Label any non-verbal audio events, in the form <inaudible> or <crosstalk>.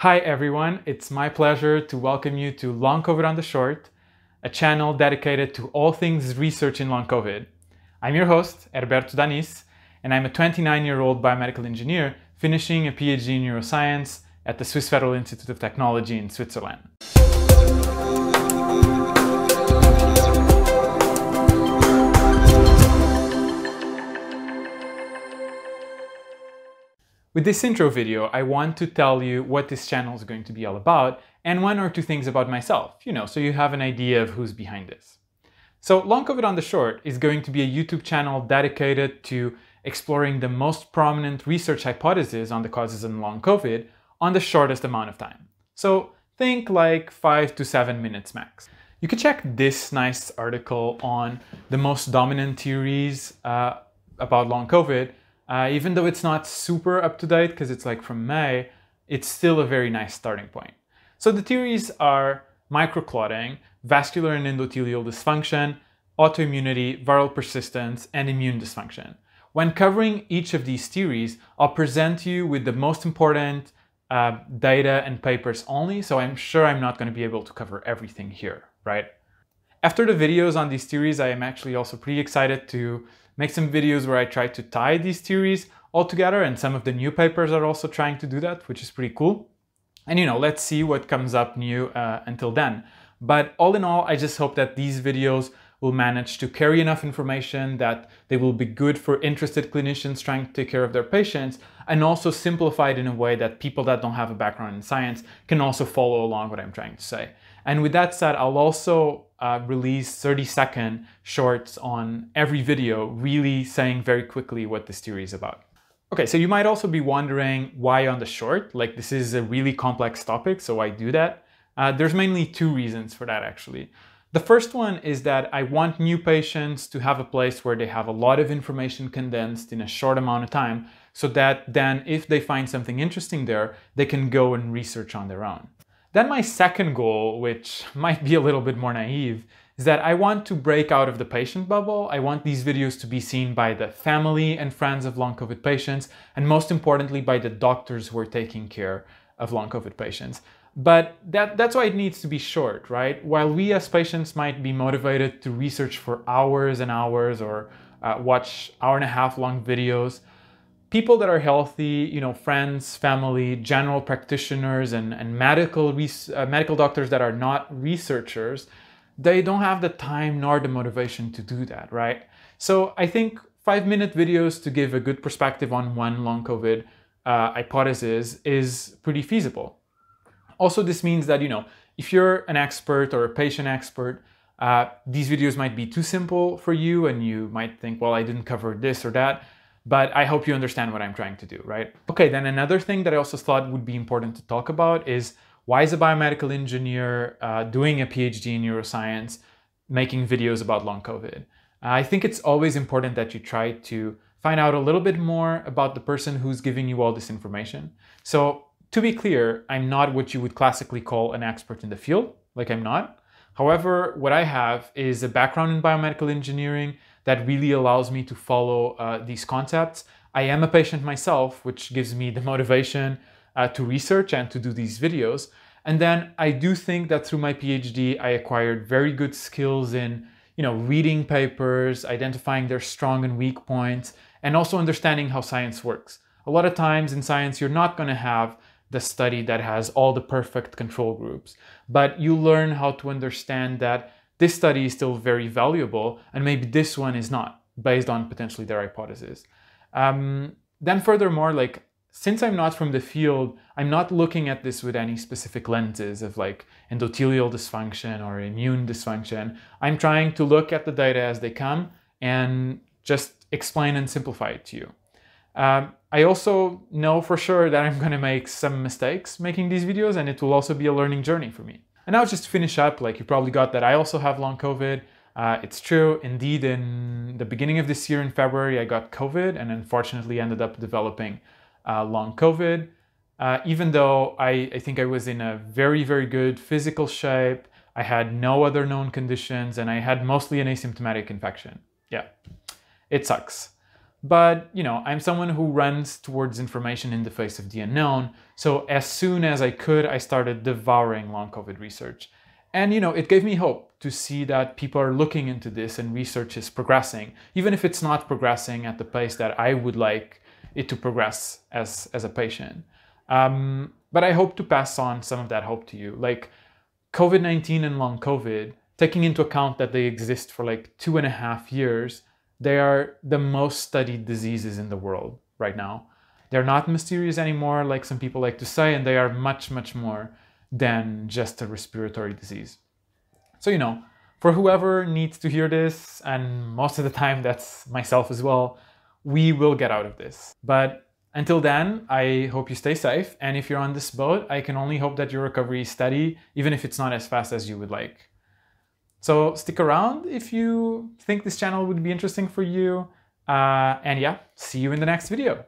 Hi everyone, it's my pleasure to welcome you to Long COVID on the Short, a channel dedicated to all things research in long COVID. I'm your host, Herberto Danis, and I'm a 29 year old biomedical engineer finishing a PhD in neuroscience at the Swiss Federal Institute of Technology in Switzerland. With this intro video, I want to tell you what this channel is going to be all about and one or two things about myself, you know, so you have an idea of who's behind this. So Long COVID on the Short is going to be a YouTube channel dedicated to exploring the most prominent research hypotheses on the causes of long COVID on the shortest amount of time. So think like five to seven minutes max. You can check this nice article on the most dominant theories uh, about long COVID uh, even though it's not super up to date because it's like from May, it's still a very nice starting point. So the theories are microclotting, vascular and endothelial dysfunction, autoimmunity, viral persistence, and immune dysfunction. When covering each of these theories, I'll present you with the most important uh, data and papers only, so I'm sure I'm not going to be able to cover everything here, right? After the videos on these theories, I am actually also pretty excited to make some videos where I try to tie these theories all together and some of the new papers are also trying to do that, which is pretty cool. And you know, let's see what comes up new uh, until then. But all in all, I just hope that these videos will manage to carry enough information that they will be good for interested clinicians trying to take care of their patients and also simplified in a way that people that don't have a background in science can also follow along what I'm trying to say. And with that said, I'll also uh, release 30 second shorts on every video, really saying very quickly what this theory is about. Okay, so you might also be wondering why on the short, like this is a really complex topic, so why do that. Uh, there's mainly two reasons for that actually. The first one is that I want new patients to have a place where they have a lot of information condensed in a short amount of time so that then if they find something interesting there, they can go and research on their own. Then my second goal, which might be a little bit more naive, is that I want to break out of the patient bubble. I want these videos to be seen by the family and friends of long COVID patients, and most importantly, by the doctors who are taking care of long COVID patients. But that, that's why it needs to be short, right? While we as patients might be motivated to research for hours and hours or uh, watch hour and a half long videos, people that are healthy, you know, friends, family, general practitioners, and, and medical, uh, medical doctors that are not researchers, they don't have the time nor the motivation to do that, right? So I think five minute videos to give a good perspective on one long COVID uh, hypothesis is pretty feasible. Also, this means that, you know, if you're an expert or a patient expert, uh, these videos might be too simple for you and you might think, well, I didn't cover this or that but I hope you understand what I'm trying to do, right? Okay, then another thing that I also thought would be important to talk about is why is a biomedical engineer uh, doing a PhD in neuroscience making videos about long COVID? I think it's always important that you try to find out a little bit more about the person who's giving you all this information. So to be clear, I'm not what you would classically call an expert in the field, like I'm not. However, what I have is a background in biomedical engineering that really allows me to follow uh, these concepts. I am a patient myself, which gives me the <laughs> motivation uh, to research and to do these videos. And then I do think that through my PhD, I acquired very good skills in, you know, reading papers, identifying their strong and weak points, and also understanding how science works. A lot of times in science, you're not going to have the study that has all the perfect control groups, but you learn how to understand that this study is still very valuable, and maybe this one is not, based on potentially their hypothesis. Um, then furthermore, like since I'm not from the field, I'm not looking at this with any specific lenses of like endothelial dysfunction or immune dysfunction. I'm trying to look at the data as they come and just explain and simplify it to you. Um, I also know for sure that I'm going to make some mistakes making these videos and it will also be a learning journey for me. And now just to finish up, like you probably got that I also have long COVID. Uh, it's true, indeed, in the beginning of this year in February, I got COVID and unfortunately ended up developing uh, long COVID. Uh, even though I, I think I was in a very, very good physical shape, I had no other known conditions, and I had mostly an asymptomatic infection. Yeah, it sucks. But, you know, I'm someone who runs towards information in the face of the unknown. So as soon as I could, I started devouring long COVID research. And, you know, it gave me hope to see that people are looking into this and research is progressing, even if it's not progressing at the pace that I would like it to progress as, as a patient. Um, but I hope to pass on some of that hope to you. Like COVID 19 and long COVID, taking into account that they exist for like two and a half years, they are the most studied diseases in the world right now. They're not mysterious anymore, like some people like to say, and they are much, much more than just a respiratory disease. So, you know, for whoever needs to hear this, and most of the time that's myself as well, we will get out of this. But until then, I hope you stay safe. And if you're on this boat, I can only hope that your recovery is steady, even if it's not as fast as you would like. So stick around if you think this channel would be interesting for you. Uh, and yeah, see you in the next video.